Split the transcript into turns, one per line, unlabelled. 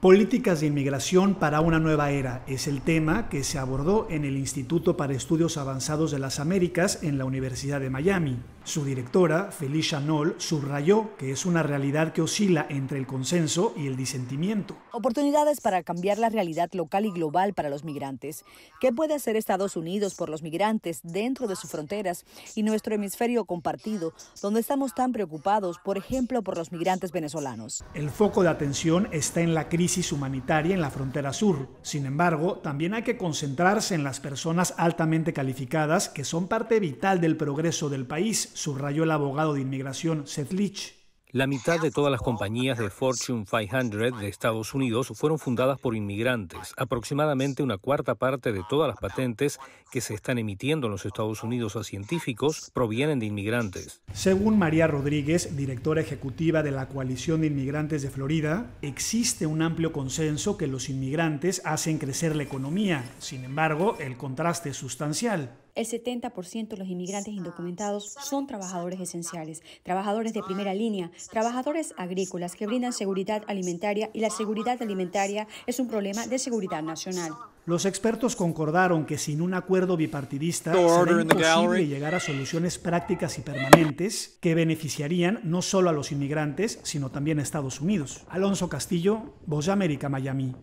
Políticas de inmigración para una nueva era es el tema que se abordó en el Instituto para Estudios Avanzados de las Américas en la Universidad de Miami. Su directora, Felicia Knoll, subrayó que es una realidad que oscila entre el consenso y el disentimiento.
Oportunidades para cambiar la realidad local y global para los migrantes. ¿Qué puede hacer Estados Unidos por los migrantes dentro de sus fronteras y nuestro hemisferio compartido, donde estamos tan preocupados, por ejemplo, por los migrantes venezolanos?
El foco de atención está en la crisis humanitaria en la frontera sur. Sin embargo, también hay que concentrarse en las personas altamente calificadas que son parte vital del progreso del país, subrayó el abogado de inmigración Seth Leach.
La mitad de todas las compañías de Fortune 500 de Estados Unidos fueron fundadas por inmigrantes. Aproximadamente una cuarta parte de todas las patentes que se están emitiendo en los Estados Unidos a científicos provienen de inmigrantes.
Según María Rodríguez, directora ejecutiva de la Coalición de Inmigrantes de Florida, existe un amplio consenso que los inmigrantes hacen crecer la economía. Sin embargo, el contraste es sustancial.
El 70% de los inmigrantes indocumentados son trabajadores esenciales, trabajadores de primera línea, trabajadores agrícolas que brindan seguridad alimentaria y la seguridad alimentaria es un problema de seguridad nacional.
Los expertos concordaron que sin un acuerdo bipartidista será imposible llegar a soluciones prácticas y permanentes que beneficiarían no solo a los inmigrantes, sino también a Estados Unidos. Alonso Castillo, Voz América, Miami.